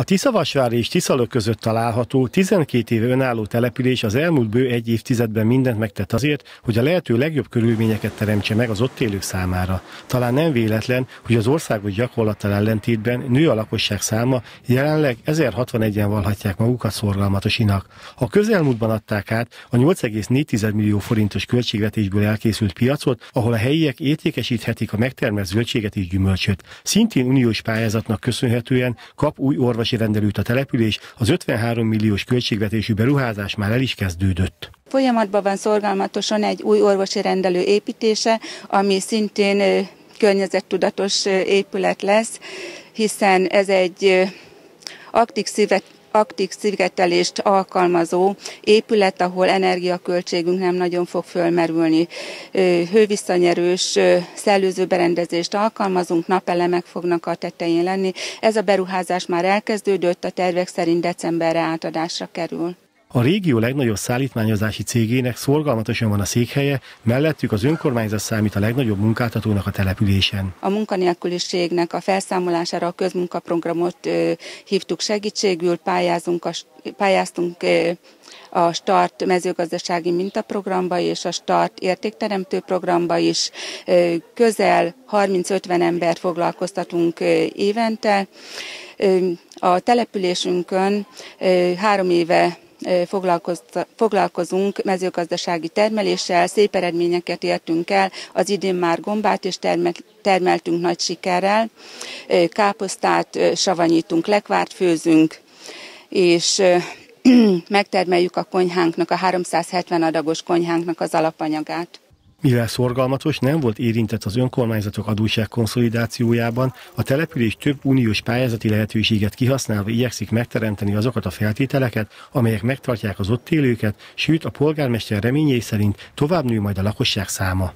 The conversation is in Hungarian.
A Tiszavasvári és Tiszalök között található 12 éve önálló település az elmúlt bő egy évtizedben mindent megtett azért, hogy a lehető legjobb körülményeket teremtse meg az ott élők számára. Talán nem véletlen, hogy az országos gyakorlattal ellentétben nő a lakosság száma, jelenleg 1061-en valhatják magukat szorgalmatosinak. A közelmúltban adták át a 8,4 millió forintos költségvetésből elkészült piacot, ahol a helyiek értékesíthetik a megtermelt zöldséget és gyümölcsöt. Szintén uniós pályázatnak köszönhetően kap új orvos orvosi rendelőt a település, az 53 milliós költségvetésű beruházás már el is kezdődött. Folyamatban van szorgalmatosan egy új orvosi rendelő építése, ami szintén környezettudatos épület lesz, hiszen ez egy aktív szívet aktív szigetelést alkalmazó épület, ahol energiaköltségünk nem nagyon fog fölmerülni. Hővisszanyerős szellőző berendezést alkalmazunk, napelemek fognak a tetején lenni. Ez a beruházás már elkezdődött, a tervek szerint decemberre átadásra kerül. A régió legnagyobb szállítmányozási cégének szorgalmatosan van a székhelye, mellettük az önkormányzat számít a legnagyobb munkáltatónak a településen. A munkanélküliségnek a felszámolására a közmunkaprogramot hívtuk segítségül, pályázunk a, pályáztunk a START mezőgazdasági mintaprogramba és a START értékteremtő programba is. Közel 30-50 embert foglalkoztatunk évente. A településünkön három éve foglalkozunk mezőgazdasági termeléssel, szép eredményeket értünk el, az idén már gombát is termeltünk nagy sikerrel, káposztát savanyítunk, lekvárt főzünk, és megtermeljük a konyhánknak, a 370 adagos konyhánknak az alapanyagát. Mivel szorgalmatos, nem volt érintett az önkormányzatok adósság konszolidációjában, a település több uniós pályázati lehetőséget kihasználva igyekszik megteremteni azokat a feltételeket, amelyek megtartják az ott élőket, sőt a polgármester reményei szerint tovább nő majd a lakosság száma.